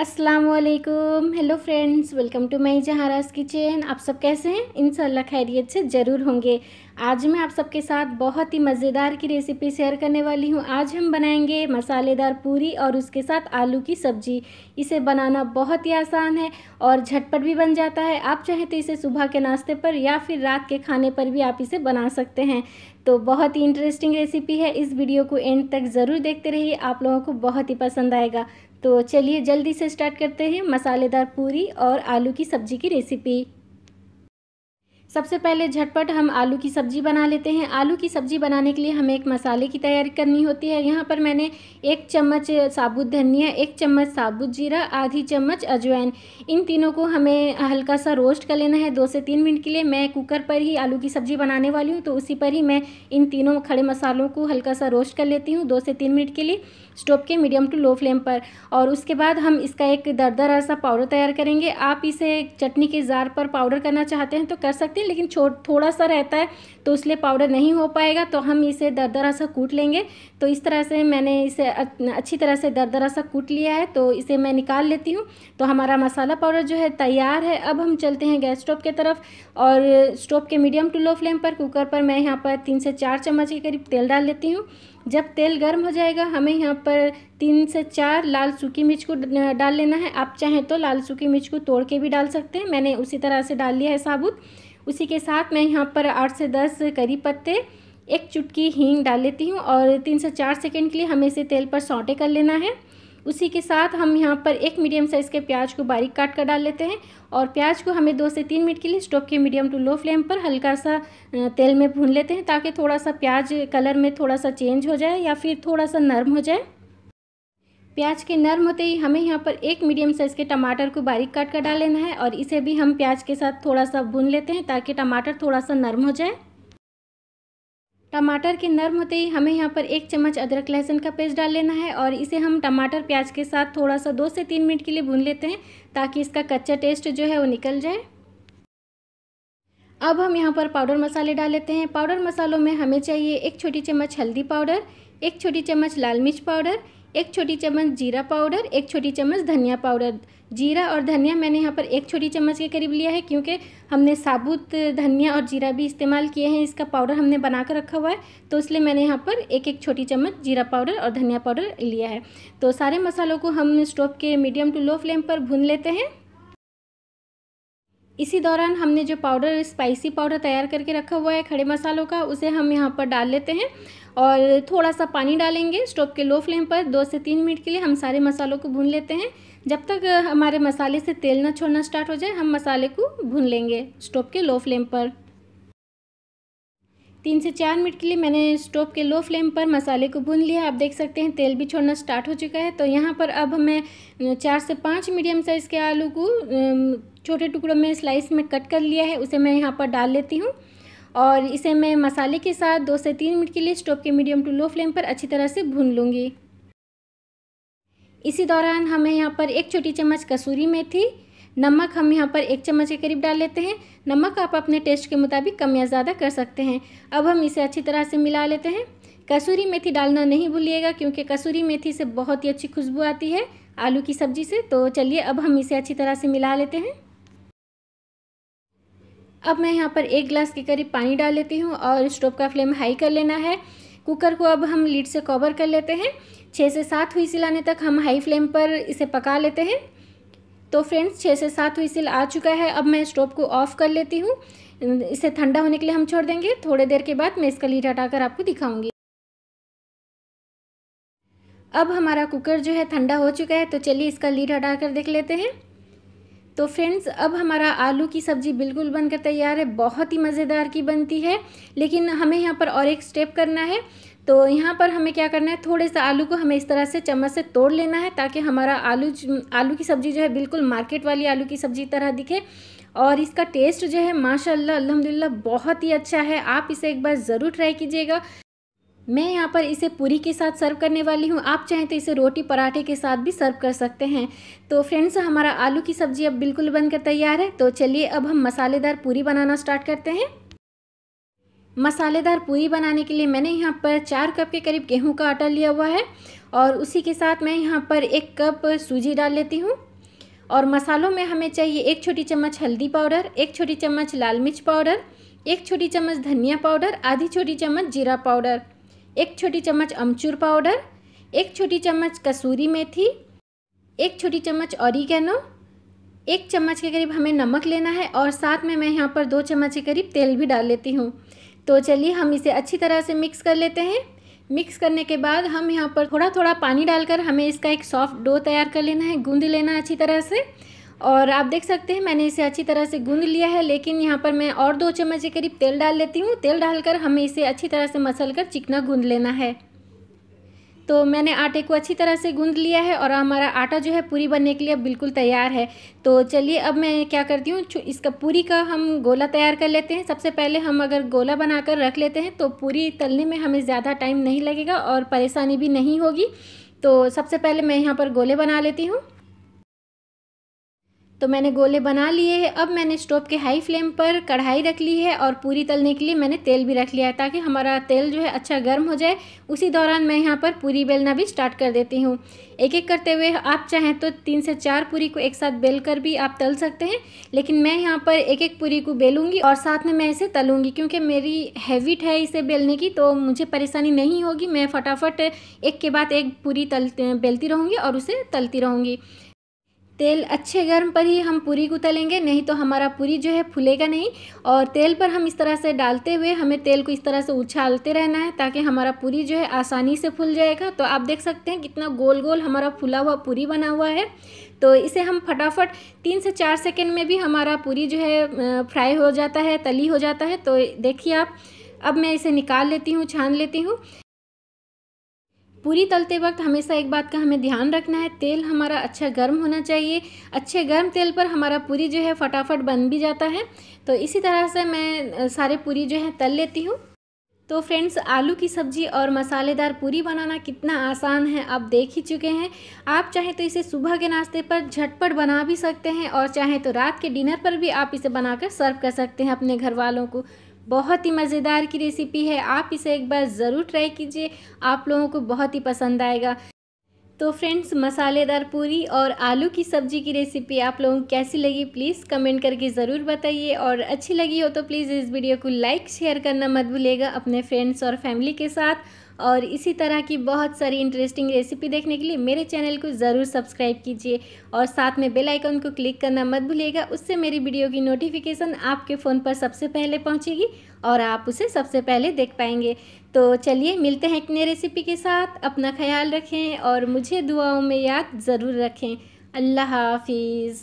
अस्सलाम वालेकुम hello friends welcome to my जहाराज kitchen आप सब कैसे हैं? इंशाल्लाह खैरियत से ज़रूर होंगे। आज मैं आप सबके साथ बहुत ही मज़ेदार की रेसिपी शेयर करने वाली हूँ। आज हम बनाएँगे मसालेदार पूरी और उसके साथ आलू की सब्ज़ी। इसे बनाना बहुत ही आसान है और झटपट भी बन जाता है। आप चाहें तो इसे सुबह के नाश्ते पर या फिर रात के खाने पर भी आप इसे बना सकते हैं। तो बहुत ही इंटरेस्टिंग रेसिपी है। इस वीडियो को एंड तक ज़रूर देखते रहिए। आप लोगों को बहुत ही पसंद आएगा। तो चलिए जल्दी से स्टार्ट करते हैं मसालेदार पूरी और आलू की सब्ज़ी की रेसिपी। सबसे पहले झटपट हम आलू की सब्ज़ी बना लेते हैं। आलू की सब्ज़ी बनाने के लिए हमें एक मसाले की तैयारी करनी होती है। यहाँ पर मैंने एक चम्मच साबुत धनिया, एक चम्मच साबुत जीरा, आधी चम्मच अजवाइन। इन तीनों को हमें हल्का सा रोस्ट कर लेना है दो से तीन मिनट के लिए। मैं कुकर पर ही आलू की सब्ज़ी बनाने वाली हूँ तो उसी पर ही मैं इन तीनों खड़े मसालों को हल्का सा रोस्ट कर लेती हूँ दो से तीन मिनट के लिए स्टोव के मीडियम टू लो फ्लेम पर। और उसके बाद हम इसका एक दरदरा सा पाउडर तैयार करेंगे। आप इसे चटनी के जार पर पाउडर करना चाहते हैं तो कर सकते हैं, लेकिन थोड़ा सा रहता है तो इसलिए पाउडर नहीं हो पाएगा तो हम इसे दरदरा सा कूट लेंगे। तो इस तरह से मैंने इसे अच्छी तरह से दरदरा सा कूट लिया है तो इसे मैं निकाल लेती हूँ। तो हमारा मसाला पाउडर जो है तैयार है। अब हम चलते हैं गैस स्टोव की तरफ़, और स्टोव के मीडियम टू लो फ्लेम पर कुकर पर मैं यहाँ पर तीन से चार चम्मच के करीब तेल डाल लेती हूँ। जब तेल गर्म हो जाएगा, हमें यहाँ पर तीन से चार लाल सूखी मिर्च को डाल लेना है। आप चाहें तो लाल सूखी मिर्च को तोड़ के भी डाल सकते हैं। मैंने उसी तरह से डाल लिया है साबुत। उसी के साथ मैं यहाँ पर आठ से दस करी पत्ते, एक चुटकी हींग डाल लेती हूँ और तीन से चार सेकेंड के लिए हमें इसे तेल पर सौटे कर लेना है। उसी के साथ हम यहाँ पर एक मीडियम साइज़ के प्याज को बारीक काट कर डाल लेते हैं और प्याज को हमें दो से तीन मिनट के लिए स्टोव के मीडियम टू लो फ्लेम पर हल्का सा तेल में भून लेते हैं ताकि थोड़ा सा प्याज कलर में थोड़ा सा चेंज हो जाए या फिर थोड़ा सा नरम हो जाए। प्याज के नरम होते ही हमें यहाँ पर एक मीडियम साइज़ के टमाटर को बारीक काट कर डाल लेना है और इसे भी हम प्याज के साथ थोड़ा सा भून लेते हैं ताकि टमाटर थोड़ा सा नरम हो जाए। टमाटर के नरम होते ही हमें यहाँ पर एक चम्मच अदरक लहसुन का पेस्ट डाल लेना है और इसे हम टमाटर प्याज के साथ थोड़ा सा दो से तीन मिनट के लिए भून लेते हैं ताकि इसका कच्चा टेस्ट जो है वो निकल जाए। अब हम यहाँ पर पाउडर मसाले डाल लेते हैं। पाउडर मसालों में हमें चाहिए एक छोटी चम्मच हल्दी पाउडर, एक छोटी चम्मच लाल मिर्च पाउडर एक छोटी चम्मच जीरा पाउडर, एक छोटी चम्मच धनिया पाउडर। जीरा और धनिया मैंने यहाँ पर एक छोटी चम्मच के करीब लिया है क्योंकि हमने साबुत धनिया और जीरा भी इस्तेमाल किए हैं। इसका पाउडर हमने बना कर रखा हुआ है तो इसलिए मैंने यहाँ पर एक एक छोटी चम्मच जीरा पाउडर और धनिया पाउडर लिया है। तो सारे मसालों को हम स्टोव के मीडियम टू लो फ्लेम पर भून लेते हैं। इसी दौरान हमने जो पाउडर, स्पाइसी पाउडर तैयार करके रखा हुआ है खड़े मसालों का, उसे हम यहाँ पर डाल लेते हैं। और थोड़ा सा पानी डालेंगे स्टोव के लो फ्लेम पर दो से तीन मिनट के लिए हम सारे मसालों को भून लेते हैं। जब तक हमारे मसाले से तेल ना छोड़ना स्टार्ट हो जाए, हम मसाले को भून लेंगे स्टोव के लो फ्लेम पर। तीन से चार मिनट के लिए मैंने स्टोव के लो फ्लेम पर मसाले को भून लिया। आप देख सकते हैं तेल भी छोड़ना स्टार्ट हो चुका है। तो यहाँ पर अब हमें चार से पाँच मीडियम साइज़ के आलू को छोटे टुकड़ों में स्लाइस में कट कर लिया है। उसे मैं यहाँ पर डाल लेती हूँ। और इसे मैं मसाले के साथ दो से तीन मिनट के लिए स्टोव के मीडियम टू लो फ्लेम पर अच्छी तरह से भून लूँगी। इसी दौरान हमें यहाँ पर एक छोटी चम्मच कसूरी मेथी, नमक हम यहाँ पर एक चम्मच के करीब डाल लेते हैं। नमक आप अपने टेस्ट के मुताबिक कम या ज़्यादा कर सकते हैं। अब हम इसे अच्छी तरह से मिला लेते हैं। कसूरी मेथी डालना नहीं भूलिएगा क्योंकि कसूरी मेथी से बहुत ही अच्छी खुशबू आती है आलू की सब्ज़ी से। तो चलिए अब हम इसे अच्छी तरह से मिला लेते हैं। अब मैं यहाँ पर एक गिलास के करीब पानी डाल लेती हूँ और स्टोव का फ्लेम हाई कर लेना है। कुकर को अब हम लीड से कवर कर लेते हैं। छः से सात हुई सिलाने तक हम हाई फ्लेम पर इसे पका लेते हैं। तो फ्रेंड्स छः से सात हुई सिल आ चुका है। अब मैं स्टोव को ऑफ़ कर लेती हूँ। इसे ठंडा होने के लिए हम छोड़ देंगे। थोड़ी देर के बाद मैं इसका लीड हटाकर आपको दिखाऊँगी। अब हमारा कुकर जो है ठंडा हो चुका है। तो चलिए इसका लीड हटाकर देख लेते हैं। तो फ्रेंड्स अब हमारा आलू की सब्ज़ी बिल्कुल बनकर तैयार है, बहुत ही मज़ेदार की बनती है, लेकिन हमें यहाँ पर और एक स्टेप करना है। तो यहाँ पर हमें क्या करना है थोड़े से आलू को हमें इस तरह से चम्मच से तोड़ लेना है, ताकि हमारा आलू आलू की सब्ज़ी जो है बिल्कुल मार्केट वाली आलू की सब्ज़ी तरह दिखे। और इसका टेस्ट जो है, माशाल्लाह, अल्हम्दुलिल्लाह, बहुत ही अच्छा है। आप इसे एक बार ज़रूर ट्राई कीजिएगा। मैं यहाँ पर इसे पूरी के साथ सर्व करने वाली हूँ। आप चाहें तो इसे रोटी पराठे के साथ भी सर्व कर सकते हैं। तो फ्रेंड्स हमारा आलू की सब्ज़ी अब बिल्कुल बनकर तैयार है। तो चलिए अब हम मसालेदार पूरी बनाना स्टार्ट करते हैं। मसालेदार पूरी बनाने के लिए मैंने यहाँ पर चार कप के करीब गेहूँ का आटा लिया हुआ है और उसी के साथ मैं यहाँ पर एक कप सूजी डाल लेती हूँ। और मसालों में हमें चाहिए एक छोटी चम्मच हल्दी पाउडर, एक छोटी चम्मच लाल मिर्च पाउडर, एक छोटी चम्मच धनिया पाउडर, आधी छोटी चम्मच जीरा पाउडर। एक छोटी चम्मच अमचूर पाउडर, एक छोटी चम्मच कसूरी मेथी, एक छोटी चम्मच ऑरिगेनो एक चम्मच के करीब हमें नमक लेना है और साथ में मैं यहाँ पर दो चम्मच के करीब तेल भी डाल लेती हूँ। तो चलिए हम इसे अच्छी तरह से मिक्स कर लेते हैं। मिक्स करने के बाद हम यहाँ पर थोड़ा थोड़ा पानी डालकर हमें इसका एक सॉफ्ट डो तैयार कर लेना है, गूंद लेना अच्छी तरह से। और आप देख सकते हैं, मैंने इसे अच्छी तरह से गूंद लिया है, लेकिन यहाँ पर मैं और दो चम्मच के करीब तेल डाल लेती हूँ। तेल डालकर हमें इसे अच्छी तरह से मसल कर चिकना गूंद लेना है। तो मैंने आटे को अच्छी तरह से गूंद लिया है और हमारा आटा जो है पूरी बनने के लिए बिल्कुल तैयार है। तो चलिए अब मैं क्या करती हूँ इसका पूरी का हम गोला तैयार कर लेते हैं। सबसे पहले हम अगर गोला बनाकर रख लेते हैं तो पूरी तलने में हमें ज़्यादा टाइम नहीं लगेगा और परेशानी भी नहीं होगी। तो सबसे पहले मैं यहाँ पर गोले बना लेती हूँ। तो मैंने गोले बना लिए हैं। अब मैंने स्टोव के हाई फ्लेम पर कढ़ाई रख ली है और पूरी तलने के लिए मैंने तेल भी रख लिया है ताकि हमारा तेल जो है अच्छा गर्म हो जाए। उसी दौरान मैं यहाँ पर पूरी बेलना भी स्टार्ट कर देती हूँ। एक एक करते हुए आप चाहें तो तीन से चार पूरी को एक साथ बेल कर भी आप तल सकते हैं, लेकिन मैं यहाँ पर एक एक पूरी को बेलूँगी और साथ में मैं इसे तलूँगी क्योंकि मेरी हैबिट है इसे बेलने की तो मुझे परेशानी नहीं होगी। मैं फटाफट एक के बाद एक पूरी तल बेलती रहूँगी और उसे तलती रहूँगी। तेल अच्छे गर्म पर ही हम पूरी को तलेंगे, नहीं तो हमारा पूरी जो है फूलेगा नहीं। और तेल पर हम इस तरह से डालते हुए हमें तेल को इस तरह से उछालते रहना है ताकि हमारा पूरी जो है आसानी से फूल जाएगा। तो आप देख सकते हैं कितना गोल गोल हमारा फूला हुआ पूरी बना हुआ है। तो इसे हम फटाफट तीन से चार सेकेंड में भी हमारा पूरी जो है फ्राई हो जाता है, तली हो जाता है। तो देखिए आप, अब मैं इसे निकाल लेती हूँ, छान लेती हूँ। पूरी तलते वक्त हमेशा एक बात का हमें ध्यान रखना है, तेल हमारा अच्छा गर्म होना चाहिए। अच्छे गर्म तेल पर हमारा पूरी जो है फटाफट बन भी जाता है। तो इसी तरह से मैं सारे पूरी जो है तल लेती हूँ। तो फ्रेंड्स, आलू की सब्ज़ी और मसालेदार पूरी बनाना कितना आसान है, आप देख ही चुके हैं। आप चाहें तो इसे सुबह के नाश्ते पर झटपट बना भी सकते हैं और चाहें तो रात के डिनर पर भी आप इसे बनाकर सर्व कर सकते हैं अपने घर वालों को। बहुत ही मज़ेदार की रेसिपी है। आप इसे एक बार ज़रूर ट्राई कीजिए। आप लोगों को बहुत ही पसंद आएगा। तो फ्रेंड्स मसालेदार पूरी और आलू की सब्ज़ी की रेसिपी आप लोगों को कैसी लगी प्लीज़ कमेंट करके ज़रूर बताइए। और अच्छी लगी हो तो प्लीज़ इस वीडियो को लाइक शेयर करना मत भूलिएगा अपने फ्रेंड्स और फैमिली के साथ। और इसी तरह की बहुत सारी इंटरेस्टिंग रेसिपी देखने के लिए मेरे चैनल को ज़रूर सब्सक्राइब कीजिए और साथ में बेल आइकन को क्लिक करना मत भूलिएगा, उससे मेरी वीडियो की नोटिफिकेशन आपके फ़ोन पर सबसे पहले पहुंचेगी और आप उसे सबसे पहले देख पाएँगे। तो चलिए मिलते हैं एक नई रेसिपी के साथ, अपना ख्याल रखें और मुझे दुआओं में याद ज़रूर रखें। अल्लाह हाफिज़।